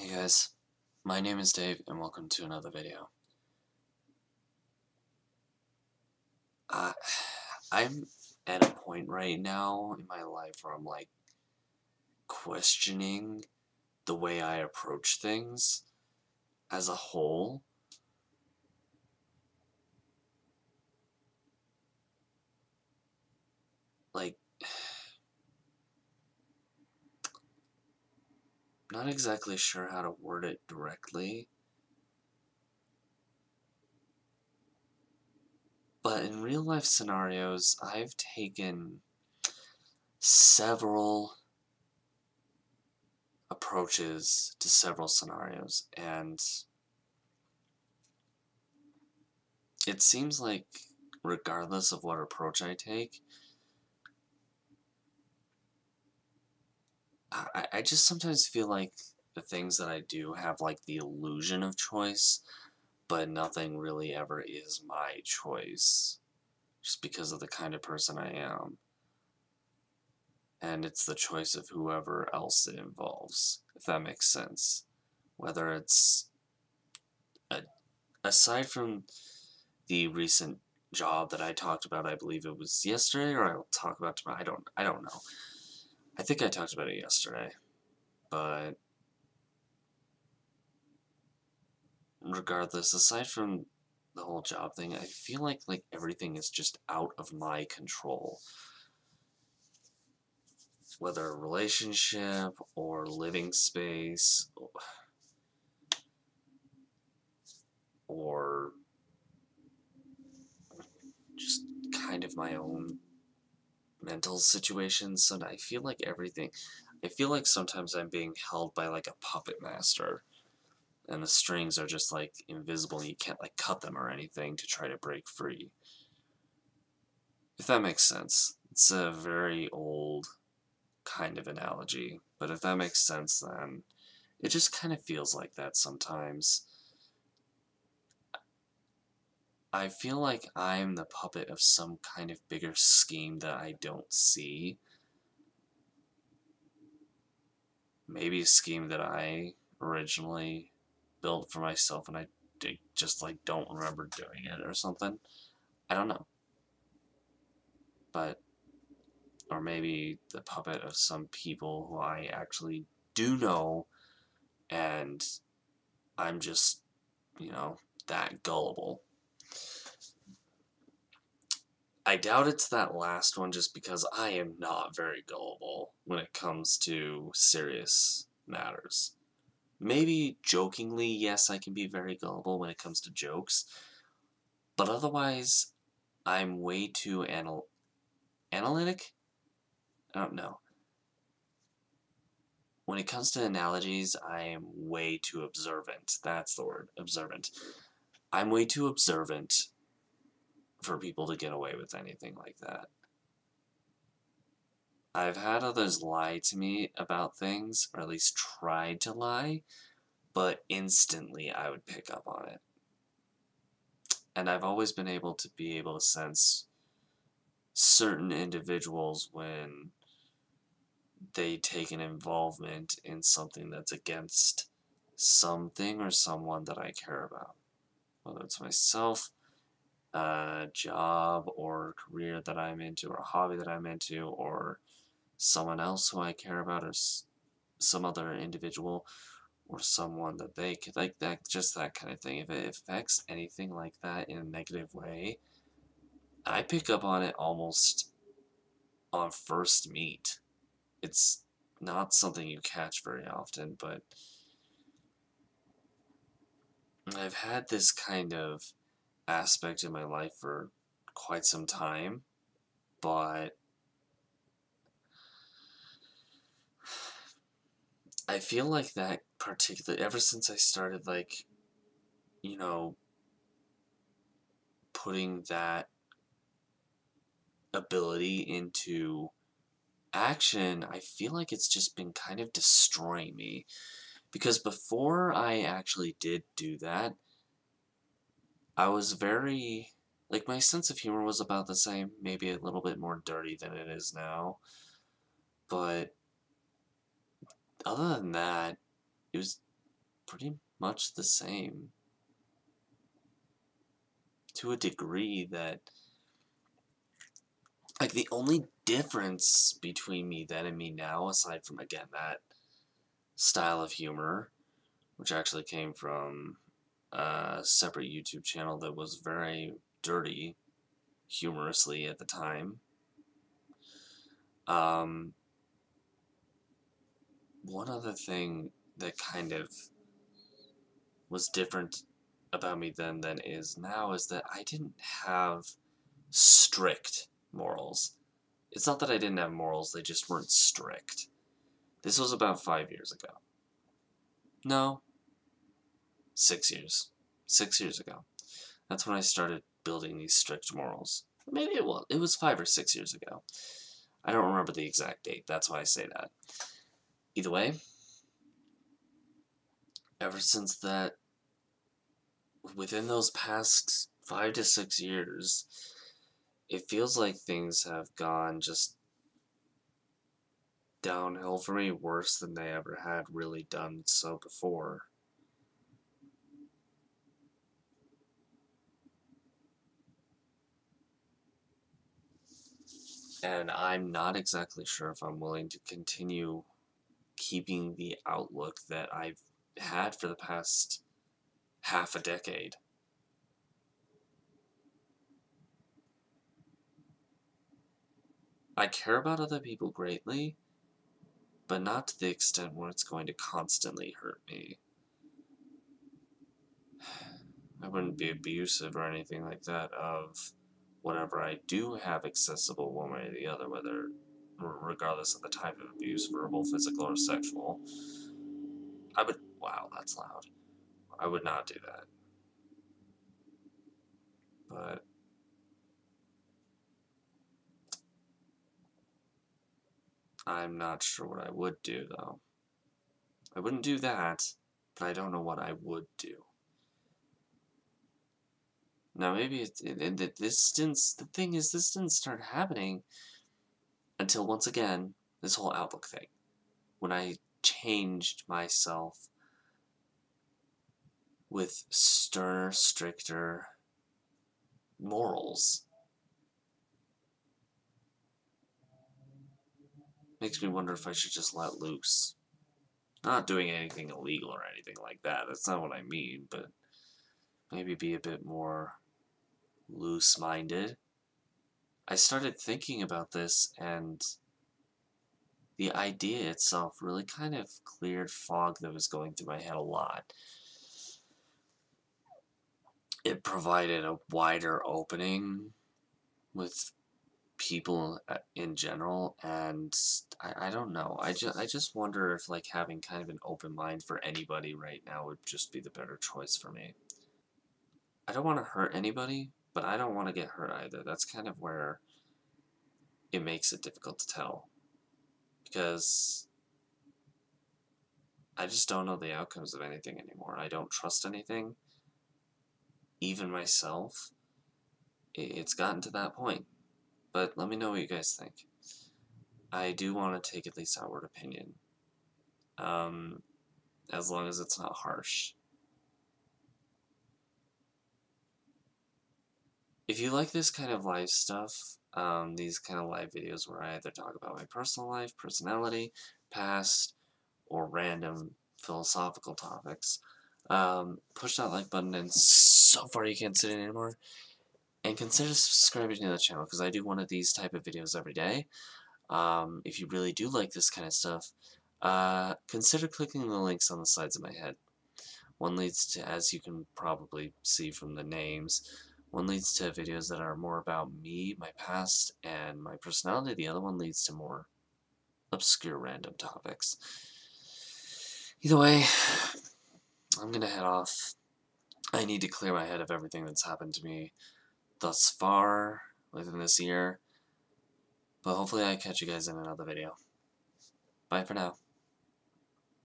Hey guys, my name is Dave and welcome to another video. Uh, I'm at a point right now in my life where I'm like questioning the way I approach things as a whole. Like, not exactly sure how to word it directly. But in real life scenarios, I've taken several approaches to several scenarios, and it seems like, regardless of what approach I take, I, I just sometimes feel like the things that I do have like the illusion of choice, but nothing really ever is my choice, just because of the kind of person I am. And it's the choice of whoever else it involves, if that makes sense. Whether it's, a, aside from the recent job that I talked about, I believe it was yesterday, or I'll talk about tomorrow, I don't, I don't know. I think I talked about it yesterday, but regardless, aside from the whole job thing, I feel like like everything is just out of my control. Whether a relationship or living space or just kind of my own mental situations, and I feel like everything, I feel like sometimes I'm being held by like a puppet master, and the strings are just like invisible and you can't like cut them or anything to try to break free. If that makes sense. It's a very old kind of analogy, but if that makes sense then it just kind of feels like that sometimes. I feel like I'm the puppet of some kind of bigger scheme that I don't see. Maybe a scheme that I originally built for myself and I just like don't remember doing it or something. I don't know. But, or maybe the puppet of some people who I actually do know and I'm just, you know, that gullible. I doubt it's that last one just because I am not very gullible when it comes to serious matters. Maybe jokingly, yes, I can be very gullible when it comes to jokes, but otherwise, I'm way too anal analytic? I don't know. When it comes to analogies, I am way too observant. That's the word, observant. I'm way too observant for people to get away with anything like that. I've had others lie to me about things, or at least tried to lie, but instantly I would pick up on it. And I've always been able to be able to sense certain individuals when they take an involvement in something that's against something or someone that I care about. Whether it's myself, a job or career that I'm into or a hobby that I'm into or someone else who I care about or some other individual or someone that they could like that just that kind of thing. If it affects anything like that in a negative way I pick up on it almost on first meet. It's not something you catch very often but I've had this kind of aspect in my life for quite some time, but I feel like that particular ever since I started like you know putting that ability into action, I feel like it's just been kind of destroying me. Because before I actually did do that, I was very like my sense of humor was about the same, maybe a little bit more dirty than it is now. But other than that, it was pretty much the same. To a degree that like the only difference between me then and me now, aside from again that style of humor, which actually came from a separate YouTube channel that was very dirty, humorously at the time. Um, one other thing that kind of was different about me then than is now is that I didn't have strict morals. It's not that I didn't have morals, they just weren't strict. This was about five years ago. No. Six years. Six years ago. That's when I started building these strict morals. Maybe it was. It was five or six years ago. I don't remember the exact date. That's why I say that. Either way, ever since that, within those past five to six years, it feels like things have gone just downhill for me worse than they ever had really done so before. And I'm not exactly sure if I'm willing to continue keeping the outlook that I've had for the past half a decade. I care about other people greatly, but not to the extent where it's going to constantly hurt me. I wouldn't be abusive or anything like that of whatever I do have accessible one way or the other, whether regardless of the type of abuse, verbal, physical, or sexual. I would, wow, that's loud. I would not do that. But I'm not sure what I would do, though. I wouldn't do that, but I don't know what I would do. Now, maybe it, this didn't, the thing is, this didn't start happening until, once again, this whole outlook thing. When I changed myself with sterner, stricter morals. Makes me wonder if I should just let loose. Not doing anything illegal or anything like that. That's not what I mean, but maybe be a bit more loose minded. I started thinking about this, and the idea itself really kind of cleared fog that was going through my head a lot. It provided a wider opening with people uh, in general and I, I don't know. I just I just wonder if like having kind of an open mind for anybody right now would just be the better choice for me. I don't want to hurt anybody but I don't want to get hurt either. That's kind of where it makes it difficult to tell because I just don't know the outcomes of anything anymore. I don't trust anything. Even myself it's gotten to that point but let me know what you guys think. I do want to take at least outward opinion. Um, as long as it's not harsh. If you like this kind of live stuff, um, these kind of live videos where I either talk about my personal life, personality, past, or random philosophical topics, um, push that like button and so far you can't sit in anymore and consider subscribing to the channel because I do one of these type of videos every day. Um, if you really do like this kind of stuff, uh, consider clicking the links on the sides of my head. One leads to, as you can probably see from the names, one leads to videos that are more about me, my past, and my personality. The other one leads to more obscure random topics. Either way, I'm gonna head off. I need to clear my head of everything that's happened to me thus far within this year. But hopefully I catch you guys in another video. Bye for now.